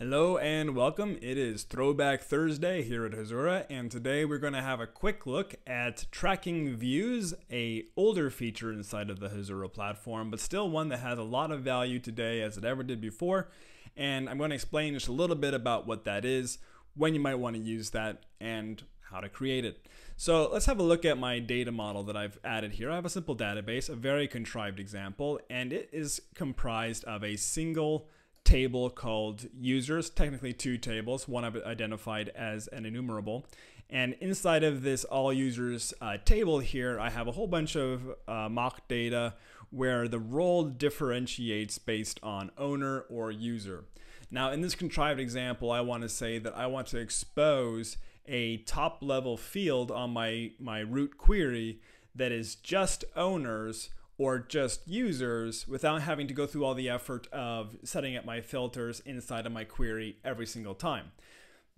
Hello and welcome. It is Throwback Thursday here at Hasura, and today we're going to have a quick look at tracking views, a older feature inside of the Hasura platform, but still one that has a lot of value today as it ever did before. And I'm going to explain just a little bit about what that is, when you might want to use that, and how to create it. So let's have a look at my data model that I've added here. I have a simple database, a very contrived example, and it is comprised of a single table called users, technically two tables, one I've identified as an enumerable. And inside of this all users uh, table here, I have a whole bunch of uh, mock data where the role differentiates based on owner or user. Now in this contrived example, I want to say that I want to expose a top level field on my, my root query that is just owners or just users without having to go through all the effort of setting up my filters inside of my query every single time.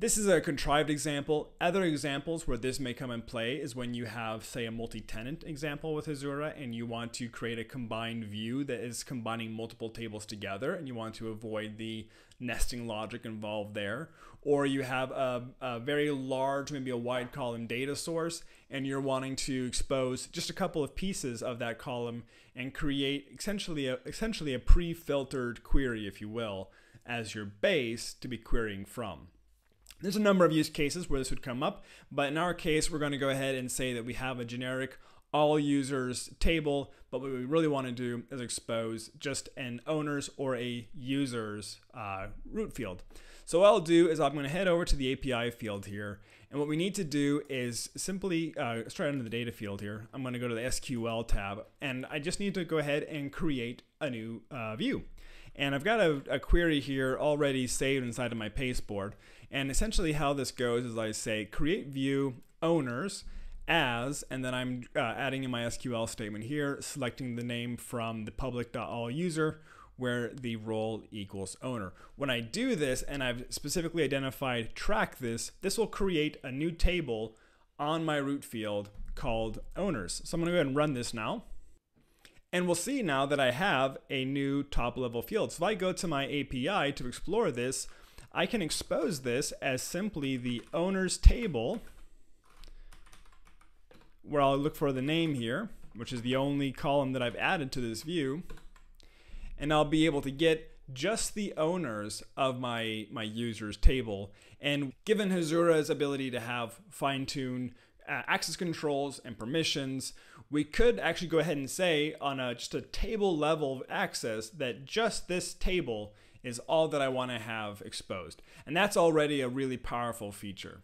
This is a contrived example. Other examples where this may come in play is when you have, say, a multi-tenant example with Hasura and you want to create a combined view that is combining multiple tables together and you want to avoid the nesting logic involved there. Or you have a, a very large, maybe a wide column data source and you're wanting to expose just a couple of pieces of that column and create essentially a, essentially a pre-filtered query, if you will, as your base to be querying from. There's a number of use cases where this would come up, but in our case, we're going to go ahead and say that we have a generic all users table, but what we really want to do is expose just an owners or a users uh, root field. So what I'll do is I'm going to head over to the API field here, and what we need to do is simply, uh, try under the data field here, I'm going to go to the SQL tab, and I just need to go ahead and create a new uh, view. And I've got a, a, query here already saved inside of my pasteboard. And essentially how this goes is I say create view owners as, and then I'm uh, adding in my SQL statement here, selecting the name from the public.alluser where the role equals owner. When I do this and I've specifically identified track this, this will create a new table on my root field called owners. So I'm gonna go ahead and run this now. And we'll see now that I have a new top level field. So if I go to my API to explore this, I can expose this as simply the owner's table where I'll look for the name here, which is the only column that I've added to this view. And I'll be able to get just the owners of my, my users table. And given Hasura's ability to have fine-tune uh, access controls and permissions, we could actually go ahead and say on a, just a table level of access that just this table is all that I want to have exposed. And that's already a really powerful feature.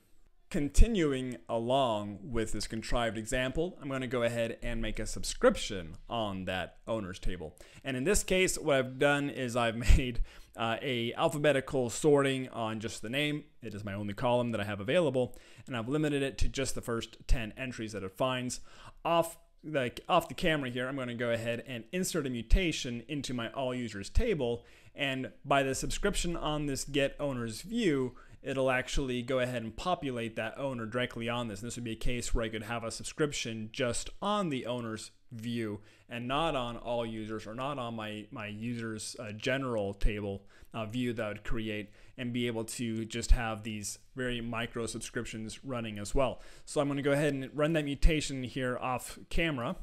Continuing along with this contrived example, I'm going to go ahead and make a subscription on that owner's table. And in this case, what I've done is I've made uh, a alphabetical sorting on just the name. It is my only column that I have available, and I've limited it to just the first 10 entries that it finds. Off like off the camera here, I'm going to go ahead and insert a mutation into my all users table. And by the subscription on this get owners view, it'll actually go ahead and populate that owner directly on this. And this would be a case where I could have a subscription just on the owner's view and not on all users or not on my, my users uh, general table uh, view that I would create and be able to just have these very micro subscriptions running as well. So I'm going to go ahead and run that mutation here off camera.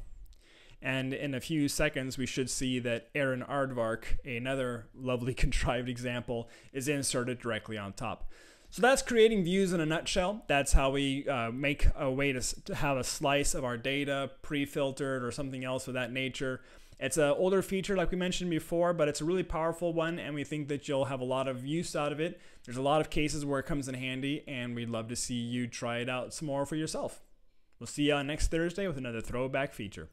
And in a few seconds, we should see that Aaron Aardvark, another lovely contrived example, is inserted directly on top. So that's creating views in a nutshell. That's how we uh, make a way to, to have a slice of our data pre-filtered or something else of that nature. It's an older feature like we mentioned before, but it's a really powerful one and we think that you'll have a lot of use out of it. There's a lot of cases where it comes in handy and we'd love to see you try it out some more for yourself. We'll see you on next Thursday with another throwback feature.